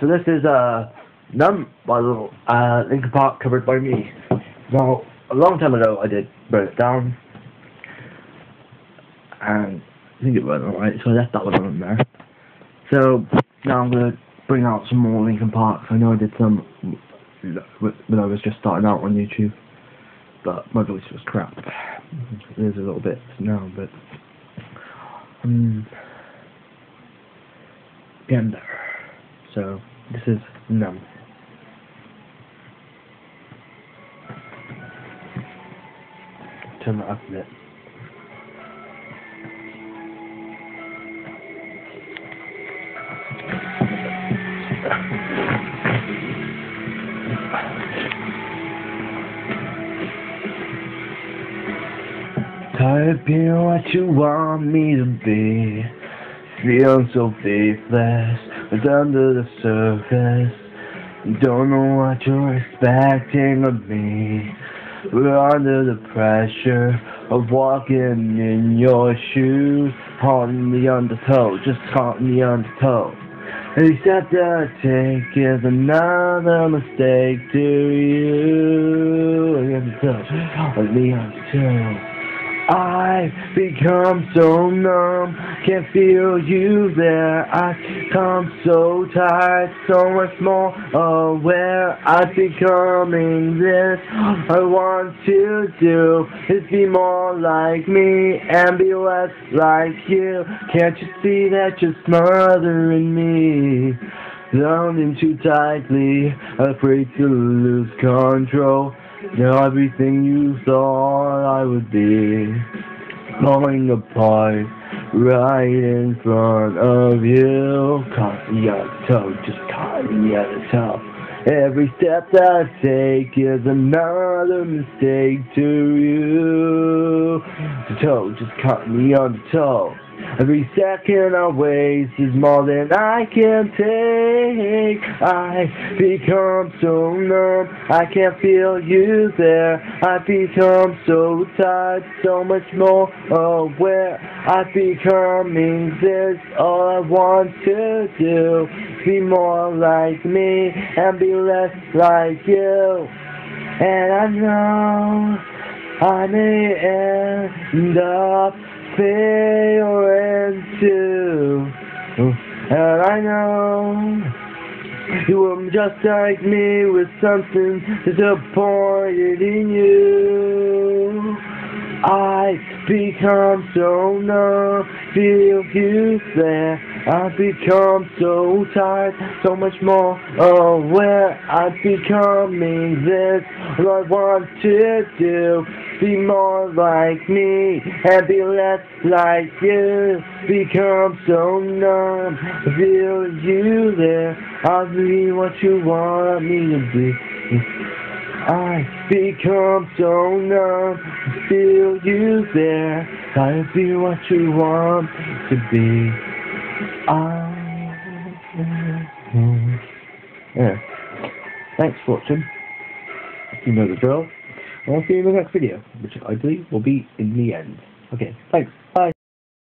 So this is uh, Numb by the uh, Linkin Park covered by me. Now, a long time ago I did Burn It Down, and I think it went alright, so I left that one on there. So now I'm to bring out some more Linkin Park. I know I did some when I was just starting out on YouTube, but my voice was crap. It is a little bit now, but um, getting there. So this is numb. Turn that up a bit. Type in what you want me to be. Feeling so faithless, but under the surface, don't know what you're expecting of me. We're under the pressure of walking in your shoes, caught in the undertow, just caught in the undertow. Except I take is another mistake to you. Undertow, the undertow. I've become so numb, can't feel you there. I've become so tired, so much more aware. I'm becoming this. I want to do is be more like me and be less like you. Can't you see that you're smothering me? In too tightly, afraid to lose control. Now everything you thought I would be falling apart right in front of you. Caught me at the toe, just caught me at the toe. Every step I take is another mistake to you. The toe just caught me on the toe. Every second I waste is more than I can take. I become so numb, I can't feel you there. I become so tired, so much more aware. I becoming this, all I want to do. Be more like me and be less like you. And I know I may end up failing too. And I know you were just like me with something disappointed in you. I become so numb, feel you there. I become so tired, so much more aware. I'm becoming this, what I want to do. Be more like me and be less like you. Become so numb, feel you there. I'll be what you want me to be. I become so numb, feel you there. I be what you want to be. I. Yeah. Thanks for watching. You know the drill. I'll see you in the next video, which I believe will be in the end. Okay, thanks. Bye.